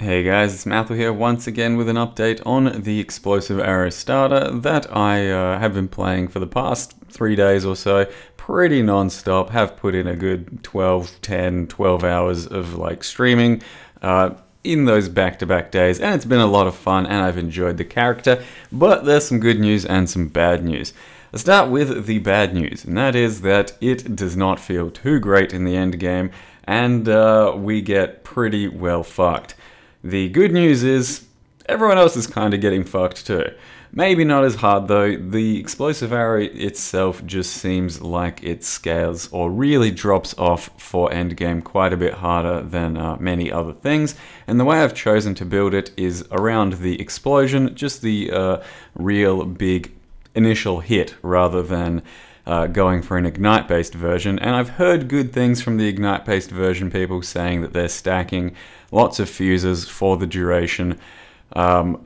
Hey guys, it's Mathil here once again with an update on the Explosive Arrow starter that I uh, have been playing for the past three days or so, pretty non-stop, have put in a good 12, 10, 12 hours of like streaming uh, in those back-to-back -back days, and it's been a lot of fun and I've enjoyed the character, but there's some good news and some bad news. Start with the bad news, and that is that it does not feel too great in the end game, and uh, we get pretty well fucked. The good news is, everyone else is kind of getting fucked too. Maybe not as hard though, the explosive arrow itself just seems like it scales or really drops off for endgame quite a bit harder than uh, many other things, and the way I've chosen to build it is around the explosion, just the uh, real big initial hit rather than uh, going for an Ignite based version. And I've heard good things from the Ignite based version people saying that they're stacking lots of fuses for the duration um,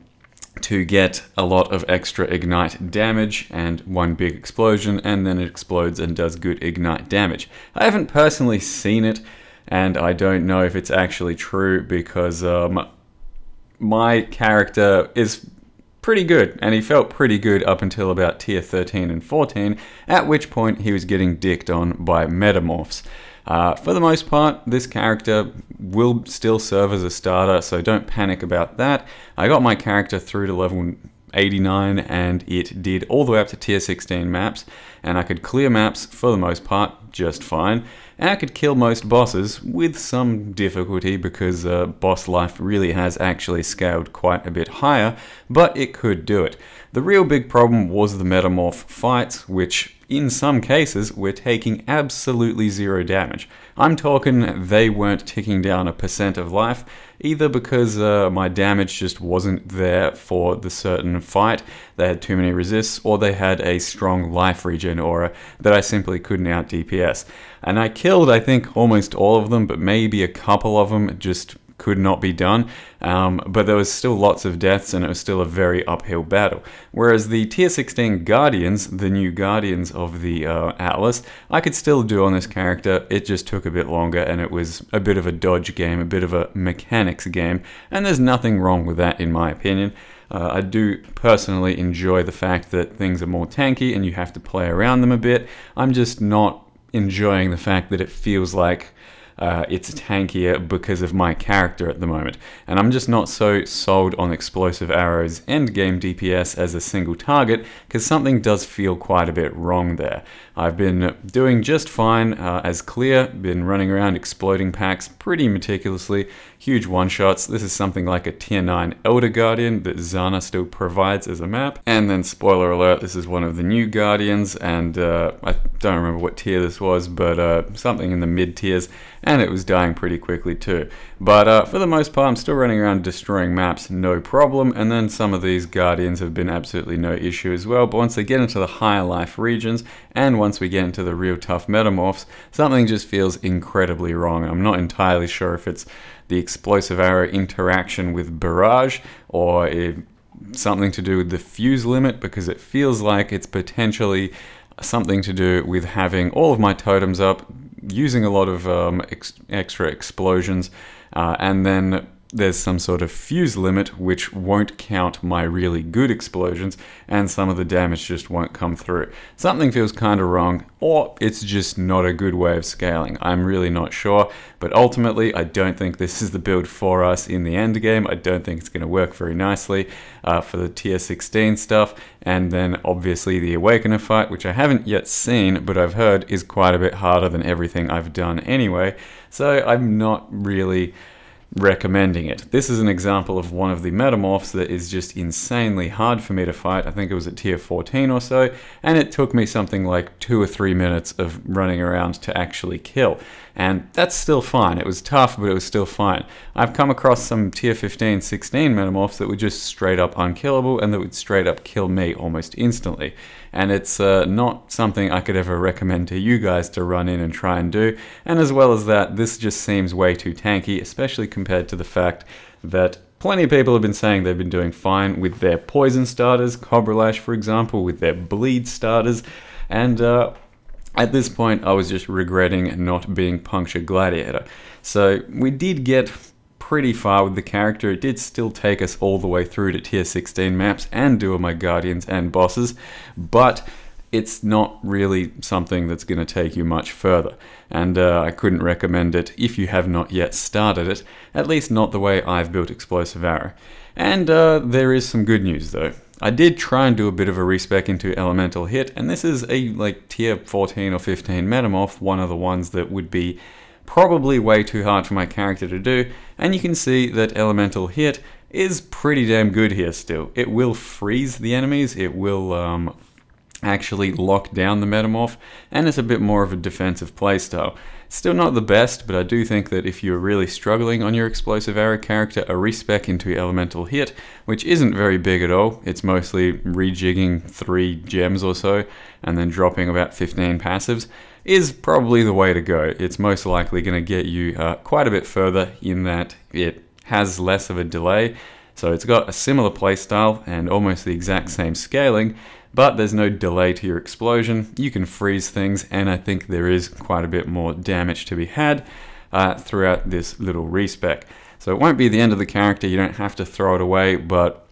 to get a lot of extra Ignite damage and one big explosion, and then it explodes and does good Ignite damage. I haven't personally seen it, and I don't know if it's actually true because um, my character is pretty good, and he felt pretty good up until about tier 13 and 14, at which point he was getting dicked on by metamorphs. Uh, for the most part, this character will still serve as a starter, so don't panic about that. I got my character through to level 89 and it did all the way up to tier 16 maps and I could clear maps for the most part just fine I could kill most bosses with some difficulty because uh, boss life really has actually scaled quite a bit higher but it could do it. The real big problem was the metamorph fights which in some cases were taking absolutely zero damage. I'm talking they weren't ticking down a percent of life, either because uh, my damage just wasn't there for the certain fight, they had too many resists, or they had a strong life regen aura that I simply couldn't out DPS. And I killed, I think, almost all of them, but maybe a couple of them just could not be done, um, but there was still lots of deaths and it was still a very uphill battle. Whereas the tier 16 Guardians, the new Guardians of the uh, Atlas, I could still do on this character, it just took a bit longer and it was a bit of a dodge game, a bit of a mechanics game, and there's nothing wrong with that in my opinion. Uh, I do personally enjoy the fact that things are more tanky and you have to play around them a bit. I'm just not enjoying the fact that it feels like uh, it's tankier because of my character at the moment. And I'm just not so sold on Explosive Arrow's endgame DPS as a single target, because something does feel quite a bit wrong there. I've been doing just fine uh, as clear, been running around exploding packs pretty meticulously, huge one-shots. This is something like a tier 9 Elder Guardian that Zana still provides as a map. And then spoiler alert, this is one of the new Guardians, and uh, I don't remember what tier this was, but uh, something in the mid tiers and it was dying pretty quickly too. But uh, for the most part, I'm still running around destroying maps, no problem, and then some of these Guardians have been absolutely no issue as well, but once they get into the higher life regions, and once we get into the real tough metamorphs, something just feels incredibly wrong. I'm not entirely sure if it's the explosive arrow interaction with Barrage, or something to do with the fuse limit, because it feels like it's potentially something to do with having all of my totems up, using a lot of um, ex extra explosions, uh, and then there's some sort of fuse limit which won't count my really good explosions and some of the damage just won't come through. Something feels kind of wrong or it's just not a good way of scaling. I'm really not sure but ultimately I don't think this is the build for us in the end game. I don't think it's going to work very nicely uh, for the tier 16 stuff and then obviously the Awakener fight which I haven't yet seen but I've heard is quite a bit harder than everything I've done anyway so I'm not really recommending it. This is an example of one of the metamorphs that is just insanely hard for me to fight. I think it was at tier 14 or so, and it took me something like two or three minutes of running around to actually kill. And that's still fine. It was tough, but it was still fine. I've come across some tier 15, 16 metamorphs that were just straight up unkillable and that would straight up kill me almost instantly. And it's uh, not something I could ever recommend to you guys to run in and try and do. And as well as that, this just seems way too tanky, especially compared to the fact that Plenty of people have been saying they've been doing fine with their poison starters, Cobra Lash for example, with their bleed starters, and uh, at this point I was just regretting not being Puncture Gladiator. So we did get pretty far with the character. It did still take us all the way through to tier 16 maps and Duel My Guardians and bosses, but it's not really something that's going to take you much further. And uh, I couldn't recommend it if you have not yet started it, at least not the way I've built Explosive Arrow. And uh, there is some good news though. I did try and do a bit of a respec into Elemental Hit, and this is a like tier 14 or 15 Metamorph, one of the ones that would be probably way too hard for my character to do, and you can see that Elemental Hit is pretty damn good here still. It will freeze the enemies, it will um, actually lock down the Metamorph, and it's a bit more of a defensive playstyle. Still not the best, but I do think that if you're really struggling on your Explosive Arrow character, a respec into Elemental Hit, which isn't very big at all, it's mostly rejigging 3 gems or so, and then dropping about 15 passives, is probably the way to go. It's most likely going to get you uh, quite a bit further in that it has less of a delay, so it's got a similar playstyle and almost the exact same scaling, but there's no delay to your explosion. You can freeze things, and I think there is quite a bit more damage to be had uh, throughout this little respec. So it won't be the end of the character, you don't have to throw it away, but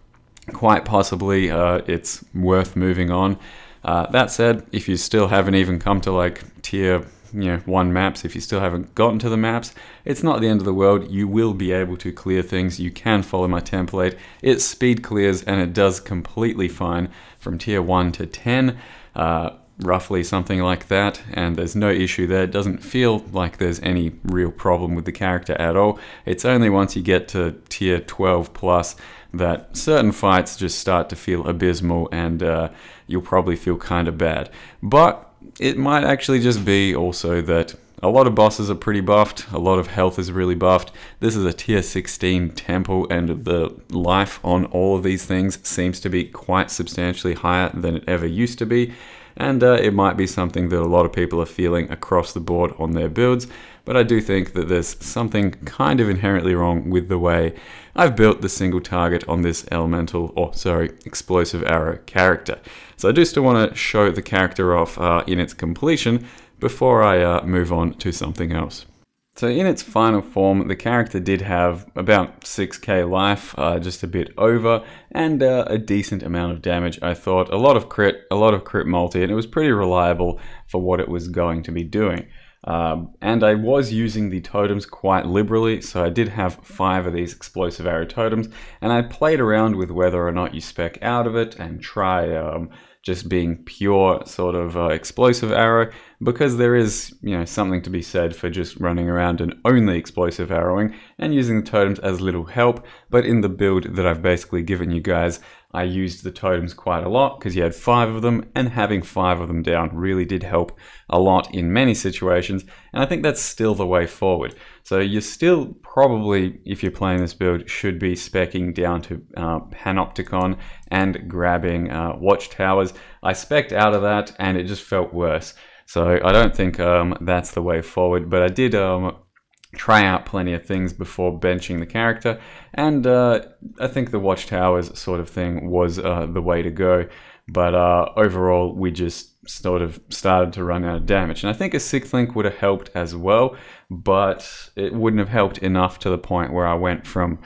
quite possibly uh, it's worth moving on. Uh, that said, if you still haven't even come to like tier you know one maps. If you still haven't gotten to the maps it's not the end of the world. You will be able to clear things. You can follow my template. It speed clears and it does completely fine from tier 1 to 10 uh, roughly something like that. And there's no issue there. It doesn't feel like there's any real problem with the character at all. It's only once you get to tier 12 plus that certain fights just start to feel abysmal and uh, you'll probably feel kind of bad. But it might actually just be also that a lot of bosses are pretty buffed, a lot of health is really buffed. This is a tier 16 temple and the life on all of these things seems to be quite substantially higher than it ever used to be. And uh, it might be something that a lot of people are feeling across the board on their builds, but I do think that there's something kind of inherently wrong with the way I've built the single target on this elemental, or sorry, explosive arrow character. So I do still want to show the character off uh, in its completion before I uh, move on to something else. So in its final form, the character did have about 6k life, uh, just a bit over, and uh, a decent amount of damage, I thought. A lot of crit, a lot of crit multi, and it was pretty reliable for what it was going to be doing. Um, and I was using the totems quite liberally, so I did have five of these explosive arrow totems, and I played around with whether or not you spec out of it and try um, just being pure sort of uh, explosive arrow, because there is you know something to be said for just running around and only explosive arrowing and using the totems as little help. But in the build that I've basically given you guys, I used the totems quite a lot because you had five of them and having five of them down really did help a lot in many situations and I think that's still the way forward. So you're still probably, if you're playing this build, should be specking down to uh, Panopticon and grabbing uh, Watchtowers. I specced out of that and it just felt worse. So I don't think um, that's the way forward, but I did um, try out plenty of things before benching the character, and uh, I think the Watchtowers sort of thing was uh, the way to go. But uh, overall, we just sort of started to run out of damage. And I think a Sixth Link would have helped as well, but it wouldn't have helped enough to the point where I went from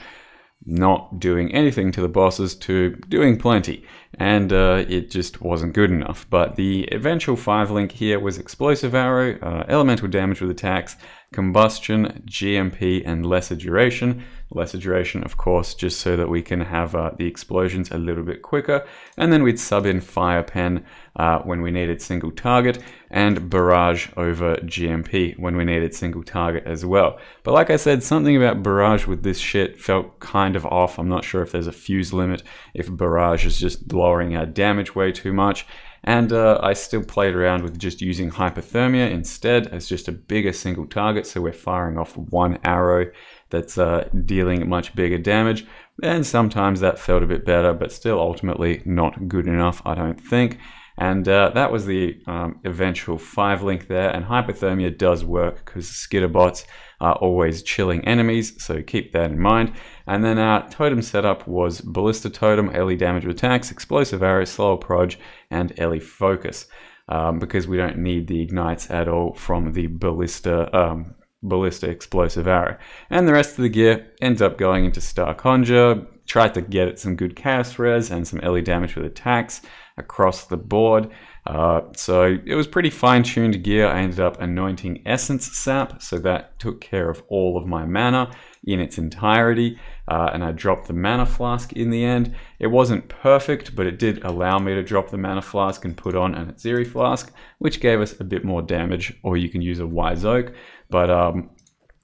not doing anything to the bosses to doing plenty and uh, it just wasn't good enough. But the eventual 5 link here was Explosive Arrow, uh, Elemental Damage with attacks, Combustion, GMP, and Lesser Duration. Lesser Duration, of course, just so that we can have uh, the explosions a little bit quicker. And then we'd sub in Fire Pen uh, when we needed single target, and Barrage over GMP when we needed single target as well. But like I said, something about Barrage with this shit felt kind of off. I'm not sure if there's a fuse limit, if Barrage is just lowering our damage way too much. And uh, I still played around with just using hypothermia instead as just a bigger single target. So we're firing off one arrow that's uh, dealing much bigger damage. And sometimes that felt a bit better, but still ultimately not good enough, I don't think. And uh, that was the um, eventual 5 link there. And hypothermia does work because skitterbots are always chilling enemies, so keep that in mind. And then our totem setup was Ballista Totem, Ele Damage with Attacks, Explosive Arrow, Slow Proj, and Ele Focus. Um, because we don't need the ignites at all from the Ballista um, Ballista Explosive Arrow. And the rest of the gear ends up going into Star Conjure, tried to get it some good chaos res and some early damage with attacks across the board. Uh, so it was pretty fine-tuned gear. I ended up anointing Essence Sap, so that took care of all of my mana in its entirety. Uh, and I dropped the Mana Flask in the end. It wasn't perfect, but it did allow me to drop the Mana Flask and put on an Atziri Flask, which gave us a bit more damage, or you can use a Wise Oak. But um,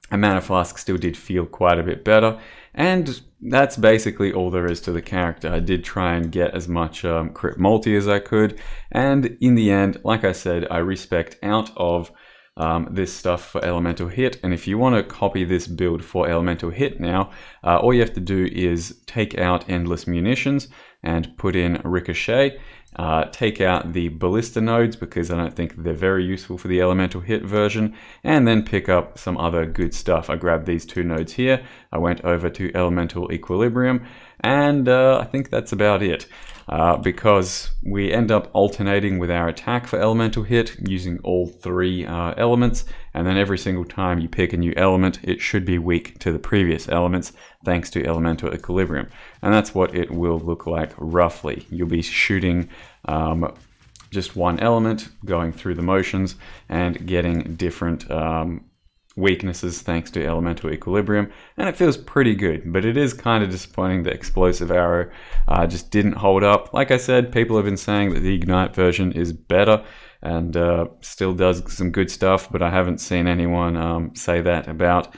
a Mana Flask still did feel quite a bit better. And that's basically all there is to the character. I did try and get as much um, crit multi as I could, and in the end, like I said, I respect out of um, this stuff for Elemental Hit, and if you want to copy this build for Elemental Hit now, uh, all you have to do is take out Endless Munitions and put in Ricochet, uh, take out the ballista nodes because I don't think they're very useful for the elemental hit version, and then pick up some other good stuff. I grabbed these two nodes here, I went over to elemental equilibrium, and uh, I think that's about it. Uh, because we end up alternating with our attack for elemental hit using all three uh, elements. And then every single time you pick a new element it should be weak to the previous elements thanks to elemental equilibrium. And that's what it will look like roughly. You'll be shooting um, just one element going through the motions and getting different um, weaknesses thanks to elemental equilibrium, and it feels pretty good, but it is kind of disappointing that Explosive Arrow uh, just didn't hold up. Like I said, people have been saying that the Ignite version is better and uh, still does some good stuff, but I haven't seen anyone um, say that about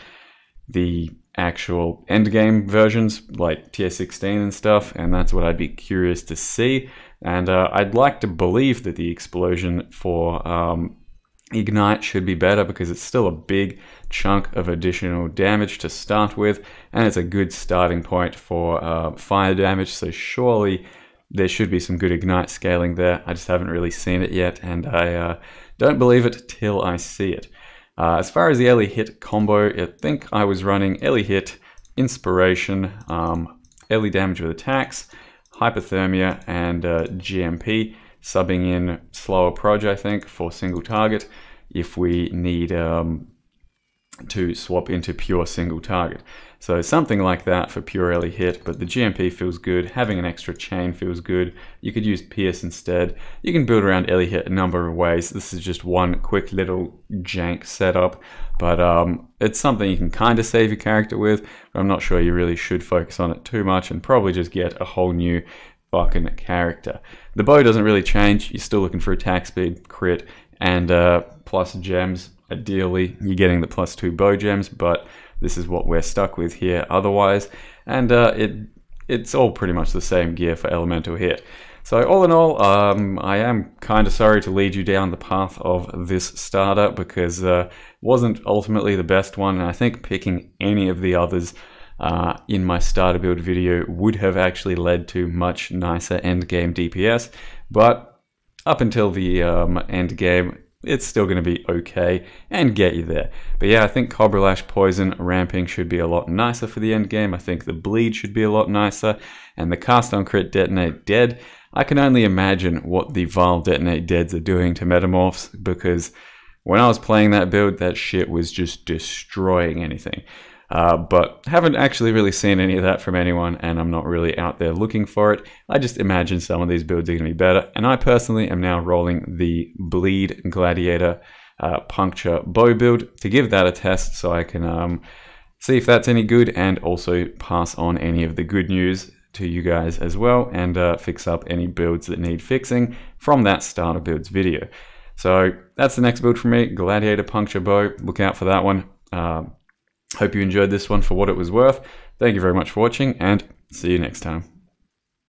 the actual endgame versions like tier 16 and stuff, and that's what I'd be curious to see. And uh, I'd like to believe that the explosion for um, Ignite should be better because it's still a big chunk of additional damage to start with, and it's a good starting point for uh, fire damage, so surely there should be some good Ignite scaling there. I just haven't really seen it yet, and I uh, don't believe it till I see it. Uh, as far as the Ele hit combo, I think I was running Ele hit, inspiration, um, Ele damage with attacks, hypothermia, and uh, GMP subbing in slower proj, I think, for single target if we need um, to swap into pure single target. So something like that for pure Ele hit, but the GMP feels good. Having an extra chain feels good. You could use Pierce instead. You can build around Ele hit a number of ways. This is just one quick little jank setup, but um, it's something you can kind of save your character with, but I'm not sure you really should focus on it too much and probably just get a whole new fucking character. The bow doesn't really change. You're still looking for attack speed, crit, and uh, plus gems. Ideally, you're getting the plus two bow gems, but this is what we're stuck with here otherwise. And uh, it it's all pretty much the same gear for elemental hit. So all in all, um, I am kind of sorry to lead you down the path of this starter because uh, wasn't ultimately the best one. And I think picking any of the others uh, in my starter build video would have actually led to much nicer end game DPS. But up until the um, end game, it's still going to be okay and get you there. But yeah, I think Cobra Lash Poison ramping should be a lot nicer for the end game. I think the bleed should be a lot nicer, and the cast on crit detonate dead. I can only imagine what the Vile detonate deads are doing to metamorphs because when I was playing that build, that shit was just destroying anything. Uh, but haven't actually really seen any of that from anyone, and I'm not really out there looking for it. I just imagine some of these builds are going to be better, and I personally am now rolling the Bleed Gladiator uh, Puncture Bow build to give that a test so I can um, see if that's any good and also pass on any of the good news to you guys as well and uh, fix up any builds that need fixing from that starter builds video. So that's the next build for me, Gladiator Puncture Bow. Look out for that one. Uh, Hope you enjoyed this one for what it was worth. Thank you very much for watching and see you next time.